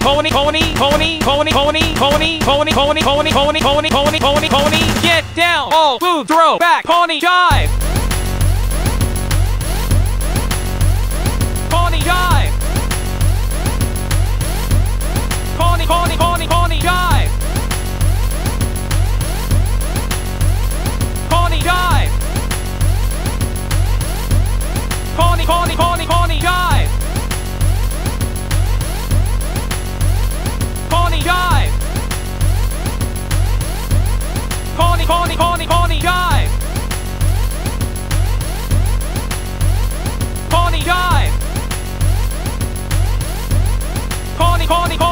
pony, pony, pony, pony, pony, pony, pony, pony, pony, pony, pony, pony, pony. Get down, all move, throw, back, pony, jive. Pony jive. Pony, pony, pony, pony, jive. Pony jive. Pony, pony, pony, pony, jive. corny, corny, corny.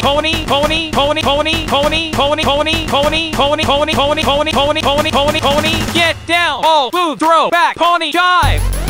pony, pony, pony, pony, pony, pony, pony, pony, pony, pony, pony, pony, pony, pony. Get down, all move, throw, back, pony, jive.